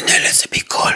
And is a be call,